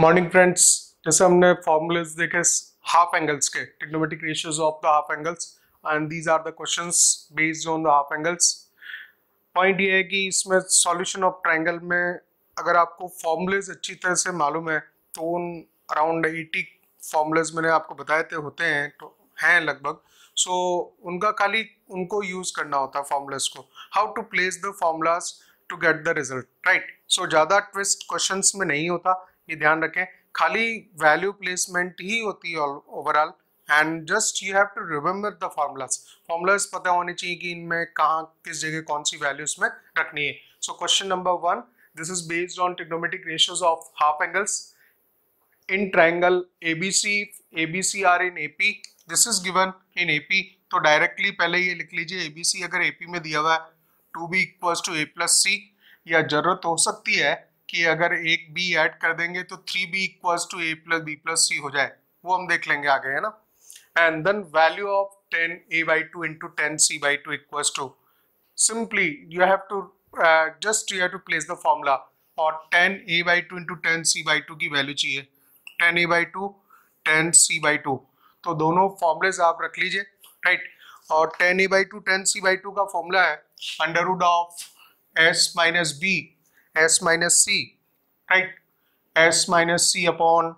Morning friends जैसे हमने formulas देखे हाफ़ एंगल्स के trigonometric ratios of the half angles and these are the questions based on the half angles point ये है कि इसमें सॉल्यूशन ऑफ़ ट्रायंगल में अगर आपको फॉर्मूलेज अच्छी तरह से मालूम है तो उन अराउंड 80 फॉर्मूलेज मैंने आपको बताए थे होते हैं तो हैं लगभग। सो so, उनका खाली उनको यूज़ करना होता है फॉर्मूलेज को। How to place the formulas to get the result right so ज़्यादा ट्विस्ट क्वेश्चंस में नहीं होता। ये ध्यान रखें। खाली वैल्यू प्लेसमेंट ही होती है overall and just you have to remember the formulas formulas पता होने चाहिए कि इनमें कहाँ, किस जगह कौन सी वैल्यूज़ में रखनी है। So question number one this is based on trigonometric ratios of half angles in triangle ABC ABC are in AP this is given in AP तो डायरेक्टली पहले ये लिख लीजिए एबीसी अगर एपी में दिया हुआ है two b equals to a plus c या ज़रूरत हो सकती है कि अगर एक बी ऐड कर देंगे तो three b equals to a plus b plus c हो जाए। वो हम देख लेंगे आगे, है ना? And then value of tan a by two into tan c by two equals to simply you have to just you have to place the formula और tan a by two into tan c by two की value चाहिए। Tan a by two tan c by two तो दोनों formulas आप रख लीजिए right और tan a by two tan c by two का फॉर्मूला है under root of s minus b s minus c, right? s minus c upon,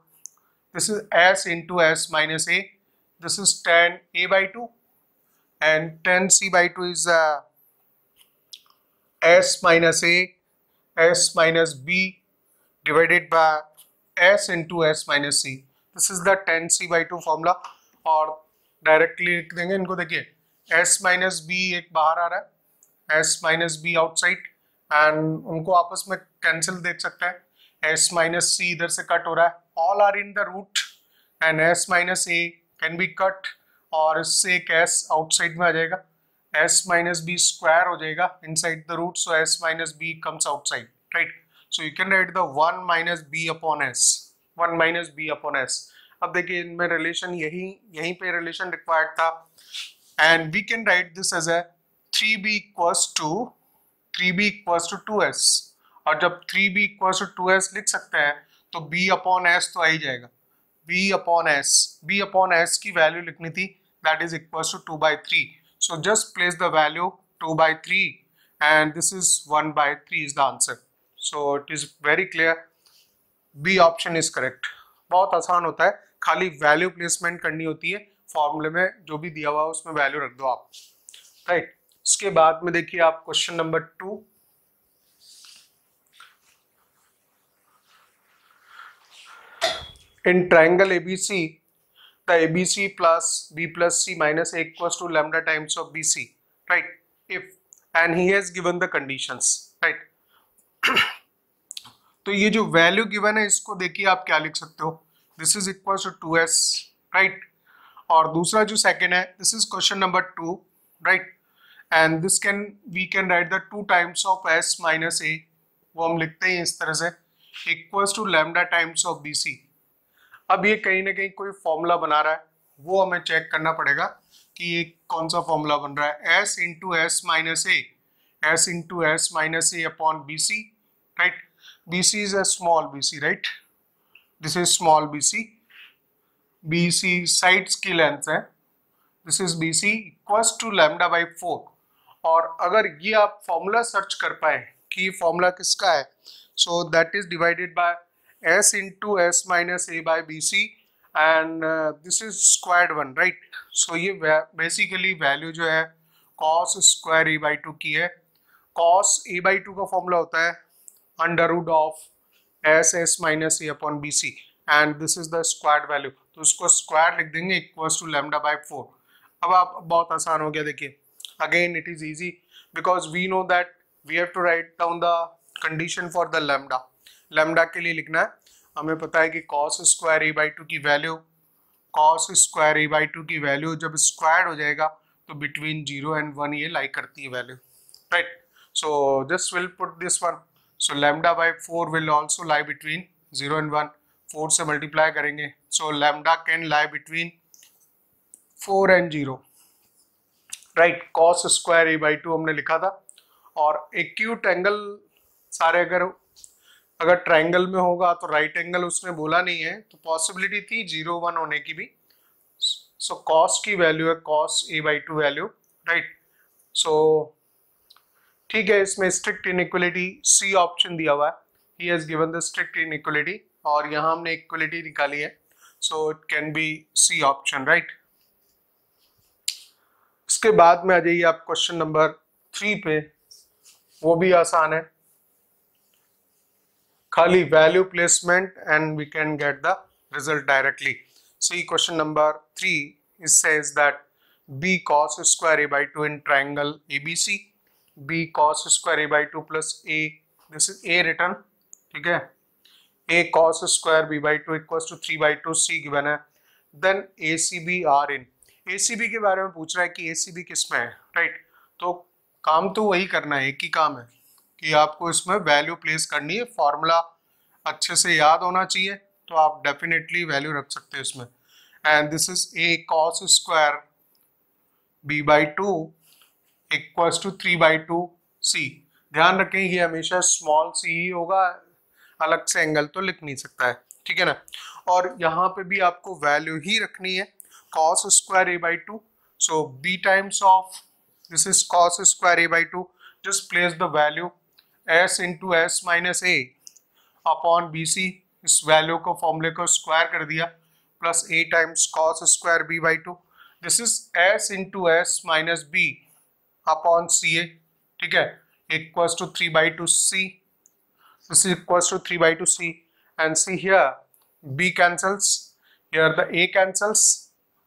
this is s into s minus a. This is tan a by 2 and tan c by 2 is uh, s minus a, s minus b divided by s into s minus c. This is the tan c by 2 formula और directly लिख देंगे इनको देखिए s minus B एक बाहर आ रहा है s minus b outside and उनको आपस में कैंसिल देख सकते हैं। एस माइनस सी इधर से कट हो रहा है। All are in the root and s minus a can be cut और इससे एक एस आउटसाइड में आ जाएगा। एस माइनस बी स्क्वायर हो जाएगा inside the root so s minus b comes outside right so you can write the one minus b upon s one minus b upon s अब देखिए, इनमें relation यही, यहीं पे रिलेशन रिक्वायर्ड था। And we can write this as a three b equals to three b equals to two s और जब three b equals to two s लिख सकते हैं तो बी अपॉन एस तो आ ही जाएगा। B upon s b upon s की वैल्यू लिखनी थी that is equals to two by three so just place the value two by three and this is one by three is the answer so it is very clear b option is correct बहुत आसान होता है, खाली value placement करनी होती है फॉर्मूले में जो भी दिया हुआ है, उसमें वैल्यू रख दो आप। Right right. उसके बाद में देखिए आप question number two. In triangle ABC the ABC plus b plus c minus equal to lambda times of b c right if and he has given the conditions right तो ये जो value given है, इसको देखिए आप क्या लिख सकते हो? This is equal to two s right और दूसरा जो सेकेंड है this is question number two right and this can we can write the two times of s minus a वो हम लिखते हैं इस तरह से equals to lambda times of b c अब ये कहीं ना कहीं कोई फॉर्मूला बना रहा है, वो हमें चेक करना पड़ेगा कि ये कौन सा फॉर्मूला बन रहा है। S into s minus a s into s minus a upon b c right b c is a small b c right this is small b c b c sides की length है. This is b c equals to lambda by four और अगर ये आप formula search कर पाए कि formula किसका है so that is divided by s into s minus a by b c and this is squared one right so ये बेसिकली वैल्यू जो है cos square a by two की है। कॉस ए बाई टू का formula होता है under root of s s minus a upon b c and this is the square value तो उसको स्क्वायर लिख देंगे equals to lambda by four अब आप बहुत आसान हो गया, देखिए। Again, it is easy because we know that we have to write down the condition for the lambda. Lambda के लिए लिखना है। हमें पता है कि cos square a by two की value cos square a by two की वैल्यू जब स्क्वायर हो जाएगा तो बिटवीन ज़ीरो एंड वन ये लाई करती है value right so this will put this one so lambda by four will also lie between zero and one four से multiply करेंगे। So lambda can lie between four and zero right cos square a by two हमने लिखा था। और acute angle सारे अगर अगर triangle में होगा तो राइट एंगल उसने बोला नहीं है तो पॉसिबिलिटी थी ज़ीरो वन होने की भी। सो so, कॉस की वैल्यू है cos a by two value right so ठीक है इसमें स्ट्रिक्ट इनइक्वलिटी सी ऑप्शन दिया हुआ है। He has given the strict inequality और यहाँ हमने इक्वलिटी निकाली है। So it can be c option right उसके बाद में आ जाइए आप क्वेश्चन नंबर थ्री पे। वो भी आसान है। खाली value placement and we can get the result directly c question number three is says b cos square a by two in triangle a b c b cos square a by two plus a this is a return ठीक है? A cos square b by two equal to three by two c given है। Then a c b are in acb के बारे में पूछ रहा है कि acb किसमें है राइट तो काम तो वही करना है, एक ही काम है कि आपको इसमें वैल्यू प्लेस करनी है फॉर्मूला अच्छे से याद होना चाहिए तो आप डेफिनेटली वैल्यू रख सकते हैं इसमें। And this is a cos square b by two equals to three by two c ध्यान रखें, ये हमेशा स्मॉल सी ही होगा, अलग से एंगल तो लिख नहीं सकता है, ठीक है ना? और यहाँ पे भी आपको वैल्यू ही रखनी है cos square a by two so b times of this is cos square a by 2 just place the value s into s minus a upon bc इस वैल्यू को फॉर्मूले को स्क्वायर कर दिया. Plus a times cos square b by two this is s into s minus b upon c a ठीक है? Equals to three by two c this is equals to three by two c and c here b cancels here the a cancels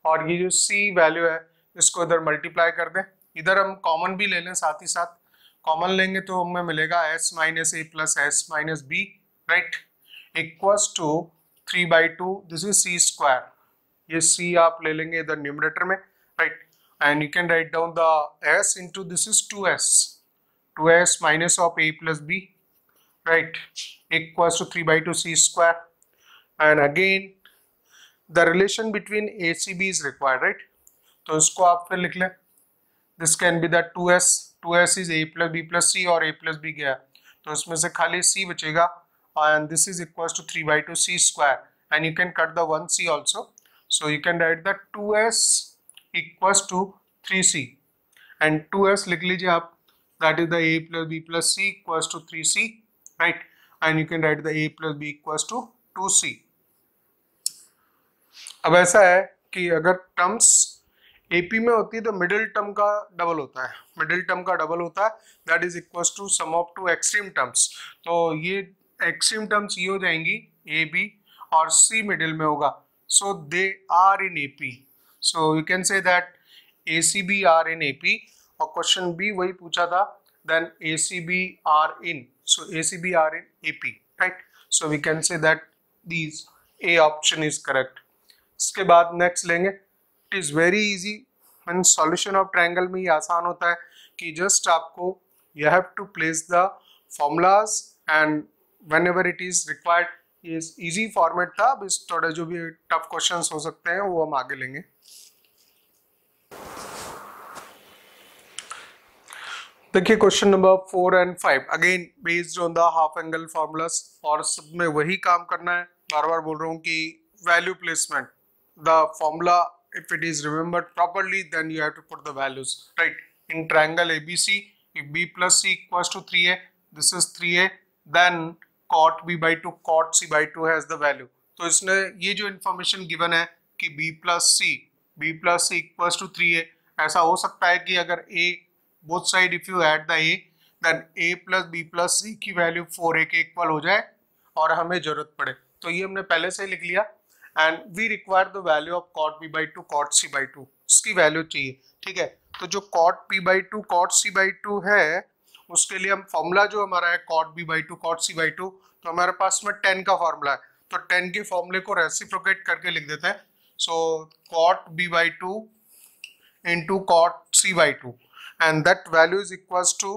और ये जो सी value है, इसको इधर multiply कर दें। इधर हम कॉमन भी ले लें साथ ही साथ। कॉमन लेंगे तो हमें मिलेगा s minus a plus s minus b right equals to three by two this is c square ये सी आप ले लेंगे इधर न्यूमरेटर में right and you can write down the s into this is two s two s minus of a plus b right equals to three by two c square and again the relation between a c b is required right तो इसको आप फिर लिख लें। This can be the two s two s is a plus b plus c और ए plus B गया। तो इसमें से खाली सी बचेगा and this is equal to three by two c square and you can cut the one c also so you can write the two s equal to three c and two s लिख लीजिए आप। That is the a plus b plus c equal to three c right and you can write the a plus b equal to two c अब ऐसा है कि अगर terms AP में होती है तो मिडिल टर्म का डबल होता है। मिडिल टर्म का डबल होता है। That is equals to sum of two extreme terms तो ये एक्सट्रीम टर्म्स ये हो जाएँगी ए बी और सी मिडिल में होगा। So they are in A P so you can say that a c b are in A P और question B वही पूछा था then a c b are in so a c b are in A P right so we can say that these a option is correct इसके बाद next लेंगे। It is very easy mean solution of triangle में ये आसान होता है कि just आपको you have to place the formulas and whenever it is required ये इजी फॉर्मेट था। अब इस थोड़े जो भी टफ क्वेश्चंस हो सकते हैं, वो हम आगे लेंगे। देखिए question number four and five again based on the half angle formulas और सब में वही काम करना है। बार बार बोल रहा हूँ कि value placement the formula if it is remembered properly then you have to put the values right in triangle abc if b plus c equals to 3a this is 3a then cot b by 2 cot c by 2 has the value तो इसने ये जो information given है कि b plus c b c equals to three a ऐसा हो सकता है कि अगर a both side if you add the a then a b plus c की वैल्यू फोर ए के इक्वल हो जाए और हमें ज़रूरत पड़े तो ये हमने पहले से लिख लिया and we require the value of cot b by two cot c by two उसकी वैल्यू चाहिए, ठीक है? तो जो cot p by two cot c by two है, उसके लिए हम फॉर्मूला जो हमारा है cot b by two cot c by two तो हमारे पास में टेन का फॉर्मूला है। तो टेन के फॉर्मूले को रेसिप्रोकेट करके लिख देते हैं। So cot b by two into cot c by two and that value is equals to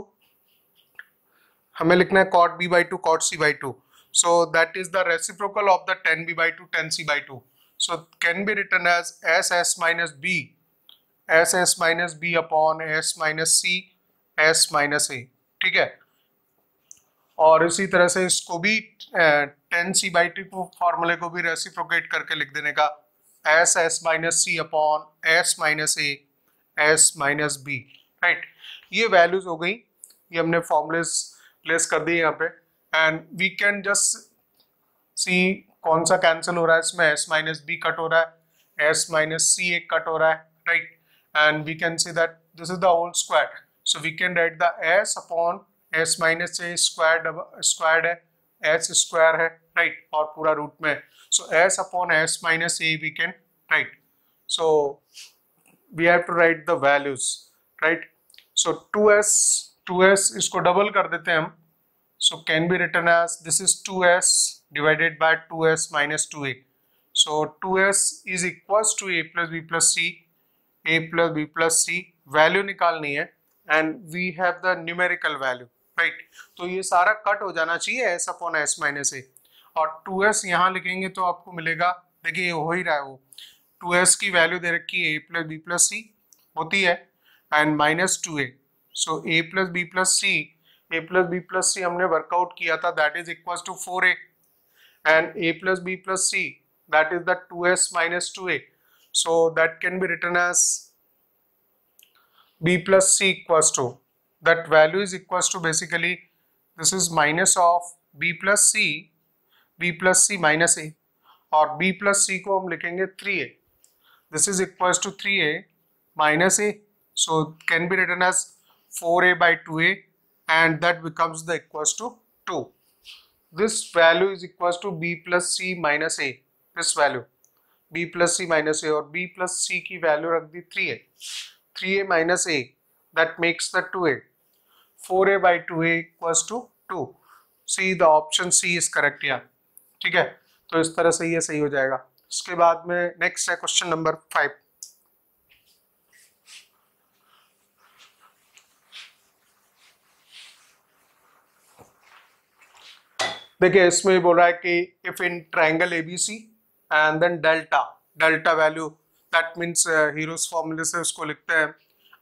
हमें लिखना है cot b by two cot c by two So that is the reciprocal of the 10b by 2, 10c by 2. So can be written as ss minus b, ss minus b upon s minus c, s minus a. ठीक है? और इसी तरह से इसको भी ten C by T फॉर्मूले को भी रेसिप्रोकेट करके लिख देने का। S s minus c upon s minus a s minus b right ये वैल्यूज़ हो गई। ये हमने फॉर्मुलेस प्लेस कर दिए यहाँ पे। And we can just see कौन सा कैंसिल हो रहा है इसमें एस माइनस बी कट हो रहा है एस माइनस सी एक कट हो रहा है right and we can see that this is the whole square so we can write the s upon s minus a square square है एस स्क्वायर है right और पूरा रूट में so s upon s minus a we can write so we have to write the values right so two s two s इसको double कर देते हैं हम। As this is two s divided by two s minus two a so two s is equals to a plus b plus c a plus b plus c value निकालनी है and we have the numerical value right तो ये सारा cut हो जाना चाहिए s upon s minus a और two S यहाँ लिखेंगे तो आपको मिलेगा, देखिए हो ही रहा है वो। टू एस की वैल्यू दे रखी है a plus b plus c होती है and minus two a so a plus b plus c a plus b plus c हमने वर्कआउट किया था that is equal to four a and a plus b plus c that is the two s minus two a so that can be written as b plus c equal to that value is equal to basically this is minus of b plus c b plus c minus a और B plus सी को हम लिखेंगे three a this is equal to three a minus a so can be written as four a by two a and that becomes the equals to 2 this value is equals to b plus c minus a this value b plus c minus a और b plus c की value रख दी 3a 3a minus a that makes the 2a 4a by 2a equals to 2 see the option c is correct here ठीक है तो इस तरह से ये सही हो जाएगा उसके बाद में नेक्स्ट है क्वेश्चन नंबर फाइव देखिए, इसमें बोल रहा है कि if in triangle ABC and then delta delta value that means Heron's फॉर्मूले से उसको लिखते हैं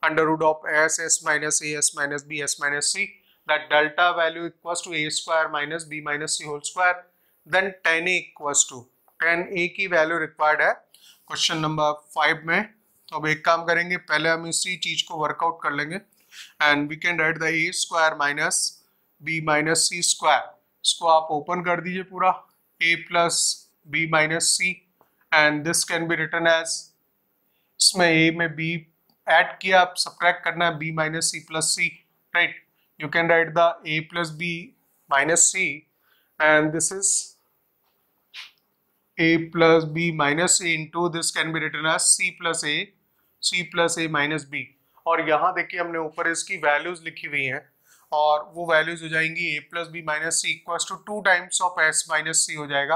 under root of s s minus a s minus b s minus c that delta value equals to a square minus b minus c whole square then tan a equals to tan a की value required है question number five में तो अब एक काम करेंगे, पहले हम इसी चीज़ को वर्कआउट कर लेंगे and we can write the a square minus b minus c square इसको आप ओपन कर दीजिए पूरा a plus b minus c and this can be written as इसमें a में बी ऐड किया, आप सब्ट्रैक्ट करना है, b minus c plus c right you can write the a plus b minus c and this is a plus, b minus, a into this can be written as c plus a, c plus a minus b. और यहाँ देखिए हमने ऊपर इसकी values लिखी हुई हैं। और वो वैल्यूज़ हो जाएँगी a plus b minus c equal to two times of s minus c हो जाएगा।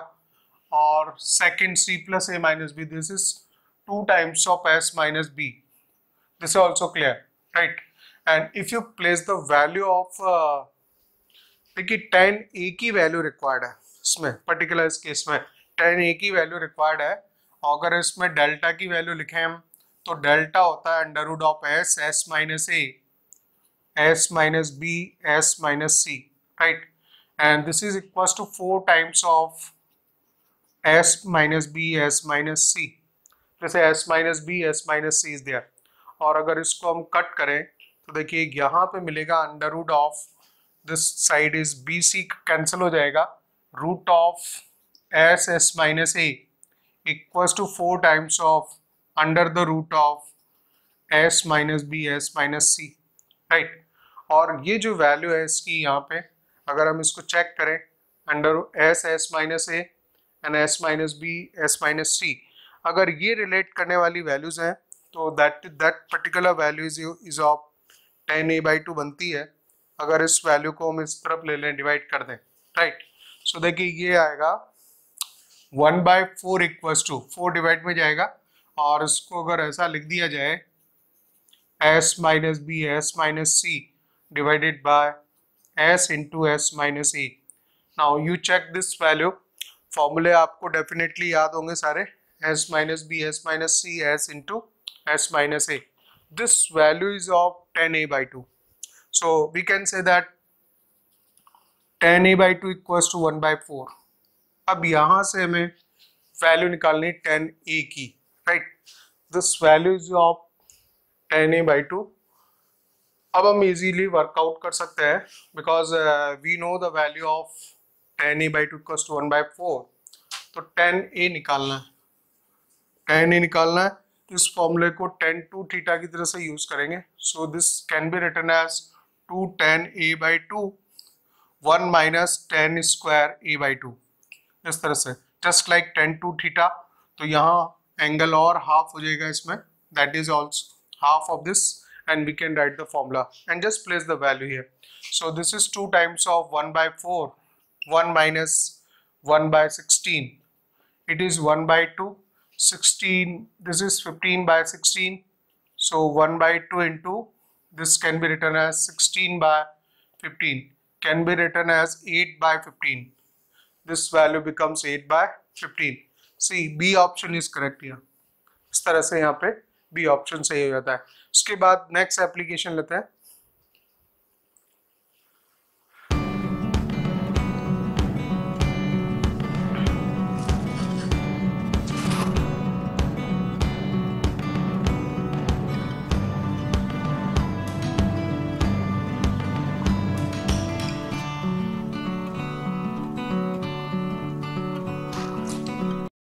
और second c plus a minus b this is two times of s minus b this is also clear right and if you place the value of देखिए tan a की value required है इसमें particular इस case में। Ten a की value required है अगर इसमें डेल्टा की वैल्यू लिखें हम तो डेल्टा होता है under root of s s minus a s minus b, s minus c, right? And this is equals to 4 times of s minus b, s minus c. जैसे s minus b, s minus c is there. और अगर इसको हम cut करें तो देखिए यहाँ पे मिलेगा under root of this side is b c cancel हो जाएगा। Root of s s minus a equals to four times of under the root of s minus b s minus c right और ये जो value है इसकी यहाँ पे, अगर हम इसको चेक करें under s s minus a and s minus b s minus c अगर ये रिलेट करने वाली वैल्यूज़ हैं तो that that particular value is is of tan a by two बनती है। अगर इस वैल्यू को हम इस तरफ़ ले लें डिवाइड कर दें राइट सो देखिए, ये आएगा one by four equals to four divide में जाएगा। और इसको अगर ऐसा लिख दिया जाए s minus b s minus c divided by s into s minus a. Now you check this value. फॉर्मूले आपको डेफिनेटली याद होंगे सारे s minus b s minus c s into s minus a. This value is of 10a by 2. So we can say that tan a by two equals to one by four अब यहाँ से हमें value निकालनी tan a की right this value is of tan a by two अब हम easily work out कर सकते हैं because we know the value of tan a by two equals to one by four तो टेन ए निकालना है। टेन ए निकालना है इस फॉर्मूले को टेन टू थीटा की तरह से यूज़ करेंगे। So this can be written as two tan a by two one minus tan square a by two इस तरह से just like tan two theta तो यहाँ एंगल और हाफ़ हो जाएगा इसमें। That is also half of this and we can write the formula and just place the value here so this is 2 times of 1 by 4 1 minus 1 by 16 it is 1 by 2 16 this is 15 by 16 so 1 by 2 into this can be written as 16 by 15 can be written as 8 by 15 this value becomes 8 by 15 see b option is correct here इस तरह से यहाँ पे B option सही हो जाता है। उसके बाद नेक्स्ट एप्लीकेशन लेते हैं।